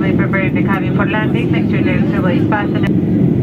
be preparing the cabin for landing. Make sure there's a way fastened.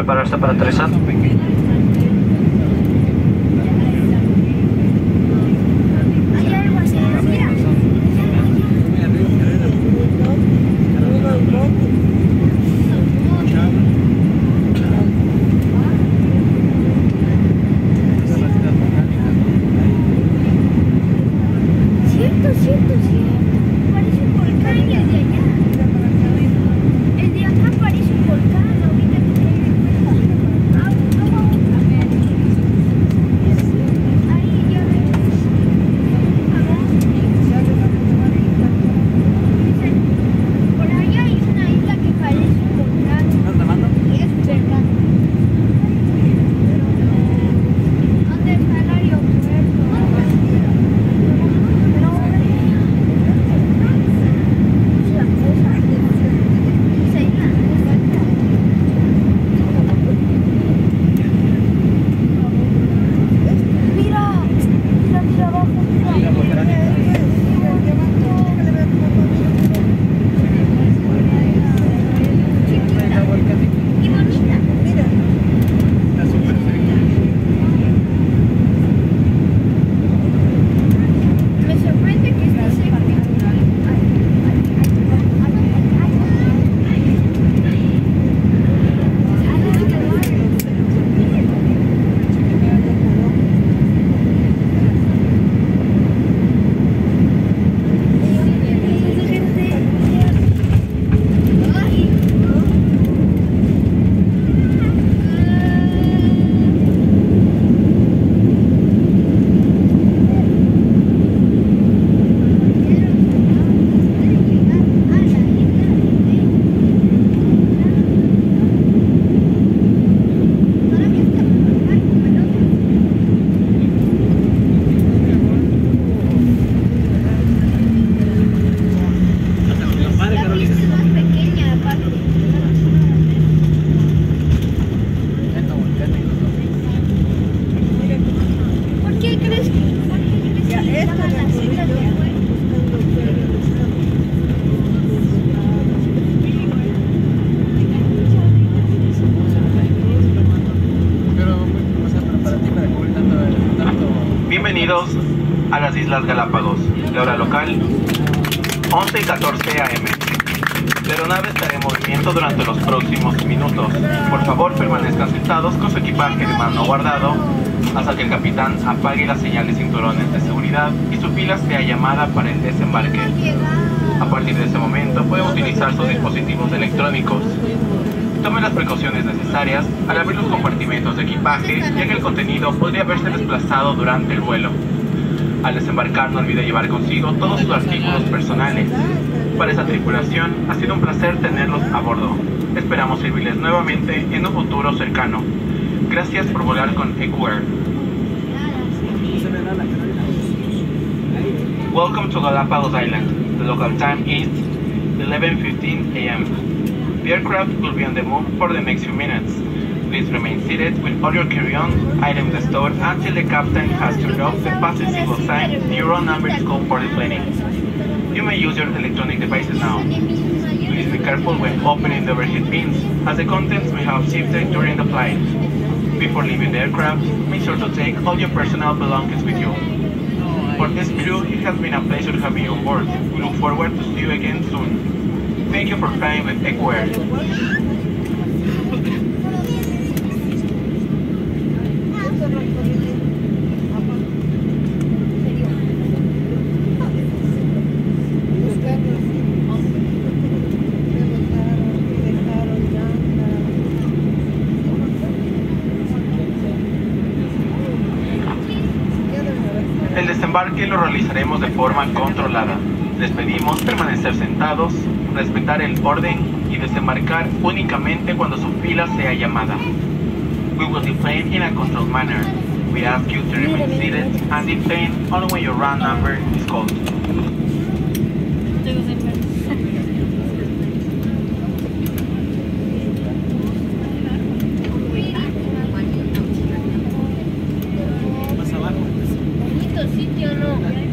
prepararse para aterrizar. A las Islas Galápagos. La hora local, 11 y 14 am. La aeronave estará en movimiento durante los próximos minutos. Por favor, permanezcan sentados con su equipaje de mano guardado hasta que el capitán apague las señales cinturones de seguridad y su pila sea llamada para el desembarque. A partir de ese momento, pueden utilizar sus dispositivos electrónicos. Tome las precauciones necesarias al abrir los compartimentos de equipaje, ya que el contenido podría haberse desplazado durante el vuelo. Al desembarcar, no olvide llevar consigo todos sus artículos personales. Para esta tripulación, ha sido un placer tenerlos a bordo. Esperamos servirles nuevamente en un futuro cercano. Gracias por volar con Equair. Welcome to Galapagos Island. The local time is 11:15 a.m. The aircraft will be on the move for the next few minutes. Please remain seated with all your carry-on items stored until the captain has turned off the passive signal sign the roll number is called for deplaning. You may use your electronic devices now. Please be careful when opening the overhead bins, as the contents may have shifted during the flight. Before leaving the aircraft, make sure to take all your personal belongings with you. For this crew, it has been a pleasure having you on board. We look forward to see you again soon. Thank you for flying with Equair. Desembarque lo realizaremos de forma controlada. Les pedimos permanecer sentados, respetar el orden y desembarcar únicamente cuando su fila sea llamada. We will deplane in a controlled manner. We ask you to remain seated and deplane only when your run number is called. Sitio, ¿no?